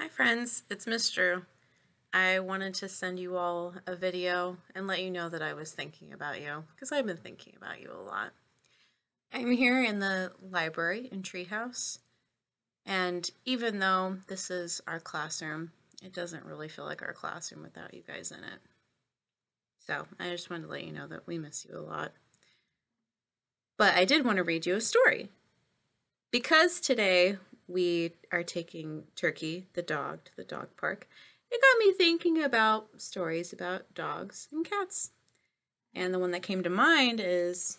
Hi friends, it's Miss Drue. I wanted to send you all a video and let you know that I was thinking about you because I've been thinking about you a lot. I'm here in the library in Treehouse and even though this is our classroom, it doesn't really feel like our classroom without you guys in it. So I just wanted to let you know that we miss you a lot. But I did want to read you a story. Because today we are taking Turkey, the dog, to the dog park, it got me thinking about stories about dogs and cats. And the one that came to mind is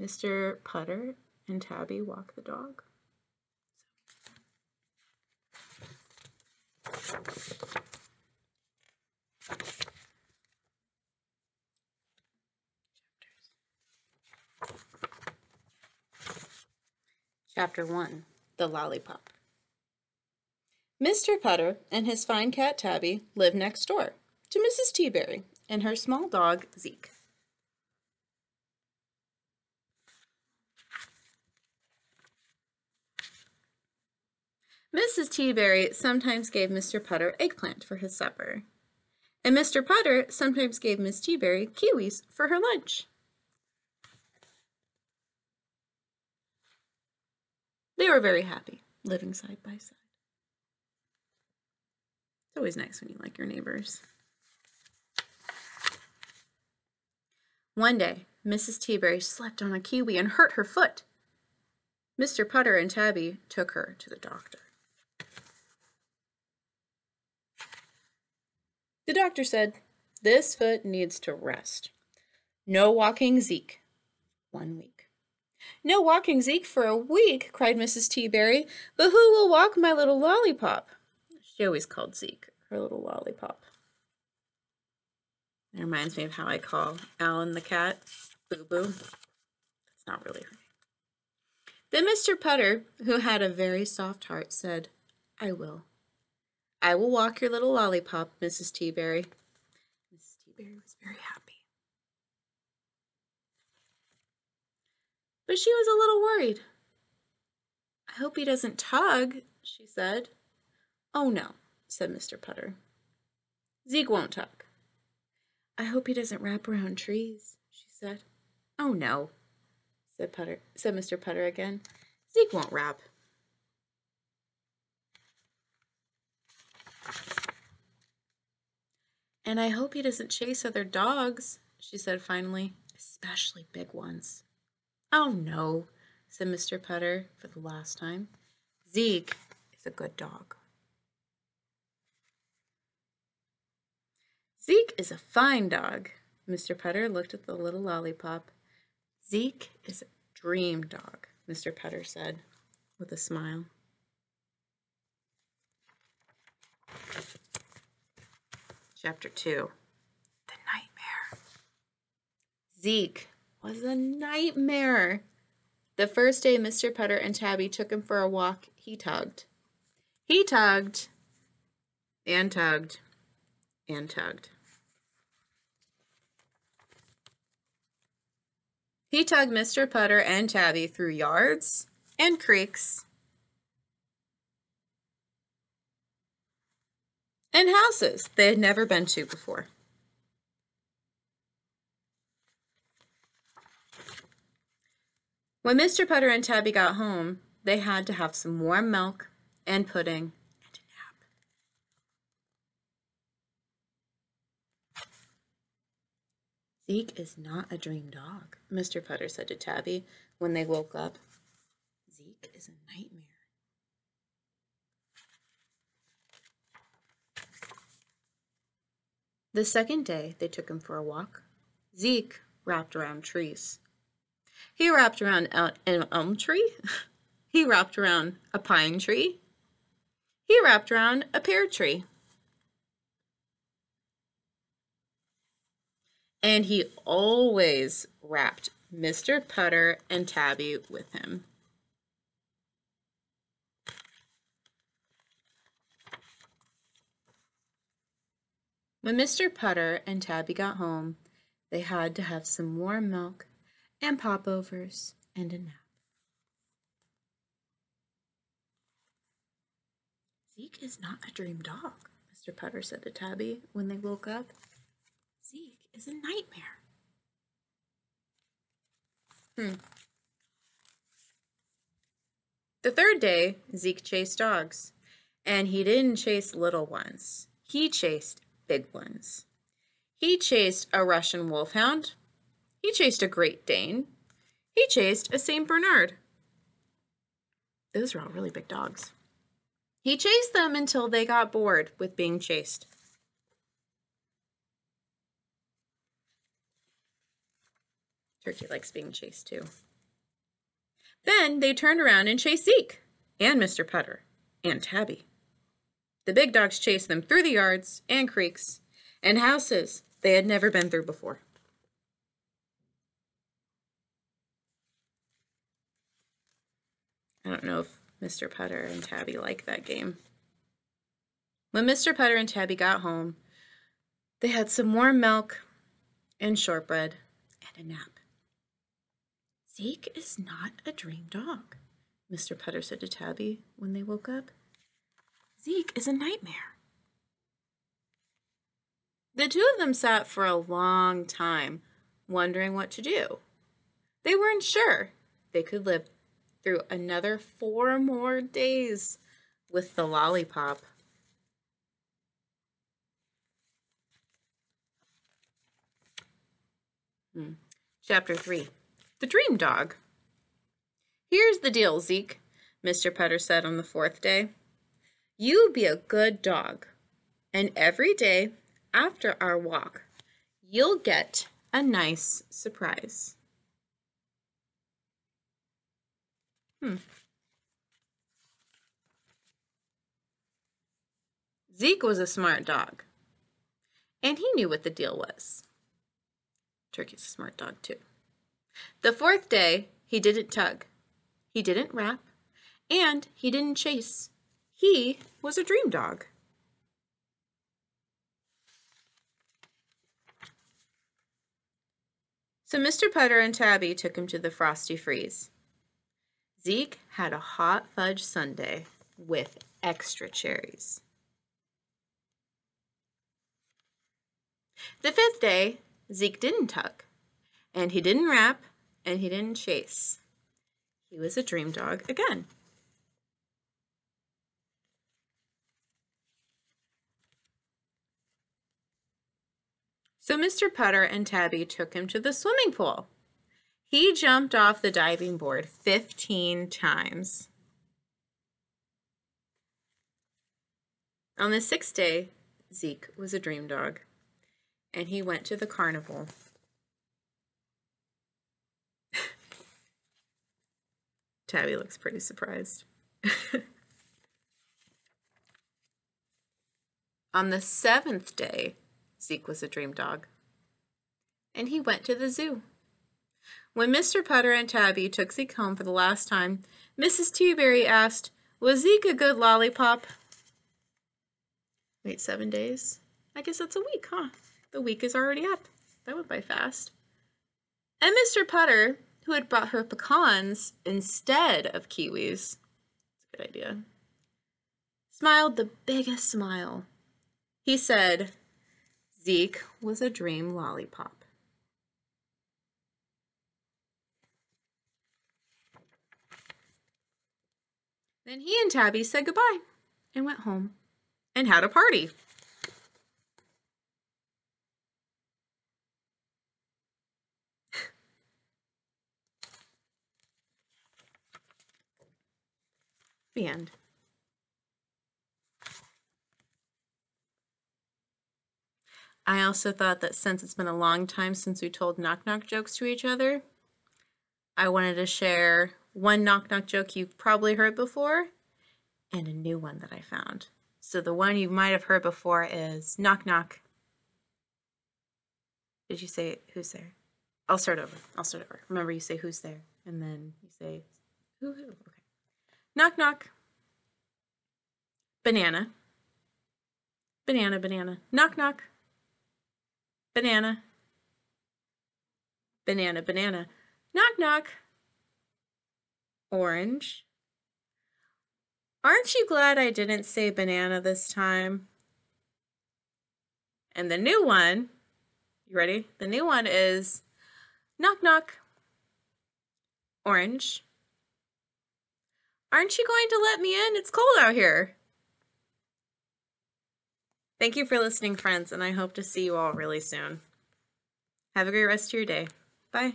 Mr. Putter and Tabby Walk the Dog. Chapter 1 The Lollipop Mr. Putter and his fine cat Tabby live next door to Mrs. Teaberry and her small dog Zeke. Mrs. Teaberry sometimes gave Mr. Putter eggplant for his supper, and Mr. Putter sometimes gave Miss Teaberry kiwis for her lunch. They were very happy, living side by side. It's always nice when you like your neighbors. One day, Mrs. Teaberry slipped on a kiwi and hurt her foot. Mr. Putter and Tabby took her to the doctor. The doctor said, This foot needs to rest. No walking Zeke. One week. No walking Zeke for a week, cried Mrs. Teaberry. But who will walk my little lollipop? She always called Zeke her little lollipop. It reminds me of how I call Alan the cat Boo Boo. That's not really her name. Then Mr. Putter, who had a very soft heart, said, I will. I will walk your little lollipop, Mrs. Teaberry. Mrs. Teaberry was very happy. But she was a little worried. I hope he doesn't tug, she said. Oh, no, said Mr. Putter. Zeke won't tug. I hope he doesn't wrap around trees, she said. Oh, no, said Putter, said Mr. Putter again. Zeke won't wrap. And I hope he doesn't chase other dogs, she said finally, especially big ones. Oh, no, said Mr. Putter for the last time. Zeke is a good dog. Zeke is a fine dog. Mr. Putter looked at the little lollipop. Zeke is a dream dog, Mr. Putter said with a smile. Chapter 2 The Nightmare. Zeke was a nightmare. The first day Mr. Putter and Tabby took him for a walk, he tugged. He tugged and tugged and tugged. He tugged Mr. Putter and Tabby through yards and creeks and houses they had never been to before. When Mr. Putter and Tabby got home, they had to have some warm milk and pudding and a nap. Zeke is not a dream dog, Mr. Putter said to Tabby when they woke up. Zeke is a nightmare. The second day they took him for a walk. Zeke wrapped around trees. He wrapped around an elm tree. He wrapped around a pine tree. He wrapped around a pear tree. And he always wrapped Mr. Putter and Tabby with him. When Mr. Putter and Tabby got home, they had to have some warm milk and popovers and a nap. Zeke is not a dream dog, Mr. Putter said to Tabby when they woke up. Zeke is a nightmare. Hmm. The third day, Zeke chased dogs, and he didn't chase little ones. He chased big ones. He chased a Russian wolfhound. He chased a Great Dane. He chased a St. Bernard. Those are all really big dogs. He chased them until they got bored with being chased. Turkey likes being chased too. Then they turned around and chased Zeke and Mr. Putter and Tabby. The big dogs chased them through the yards and creeks and houses they had never been through before. I don't know if Mr. Putter and Tabby liked that game. When Mr. Putter and Tabby got home, they had some warm milk and shortbread and a nap. Zeke is not a dream dog, Mr. Putter said to Tabby when they woke up. Zeke is a nightmare. The two of them sat for a long time, wondering what to do. They weren't sure they could live through another four more days with the lollipop. Hmm. Chapter 3 The Dream Dog. Here's the deal, Zeke, Mr. Putter said on the fourth day. You be a good dog, and every day after our walk, you'll get a nice surprise. Hmm. Zeke was a smart dog, and he knew what the deal was. Turkey's a smart dog, too. The fourth day, he didn't tug, he didn't wrap, and he didn't chase. He was a dream dog. So Mr. Putter and Tabby took him to the Frosty Freeze. Zeke had a hot fudge sundae with extra cherries. The fifth day, Zeke didn't tug, and he didn't wrap, and he didn't chase. He was a dream dog again. So Mr. Putter and Tabby took him to the swimming pool. He jumped off the diving board 15 times. On the sixth day, Zeke was a dream dog, and he went to the carnival. Tabby looks pretty surprised. On the seventh day, Zeke was a dream dog, and he went to the zoo. When Mr. Putter and Tabby took Zeke home for the last time, Mrs. Teaberry asked, Was Zeke a good lollipop? Wait, seven days? I guess that's a week, huh? The week is already up. That went by fast. And Mr. Putter, who had brought her pecans instead of kiwis, that's a good idea, smiled the biggest smile. He said, Zeke was a dream lollipop. Then he and Tabby said goodbye and went home and had a party. the end. I also thought that since it's been a long time since we told knock knock jokes to each other, I wanted to share one knock knock joke you've probably heard before and a new one that I found. So the one you might have heard before is knock knock. Did you say who's there? I'll start over. I'll start over. Remember, you say who's there, and then you say who who. Okay. Knock knock. Banana. Banana banana. Knock knock. Banana. Banana banana. Knock knock orange, Aren't you glad I didn't say banana this time? And the new one, you ready? The new one is knock knock. Orange. Aren't you going to let me in? It's cold out here. Thank you for listening, friends, and I hope to see you all really soon. Have a great rest of your day. Bye.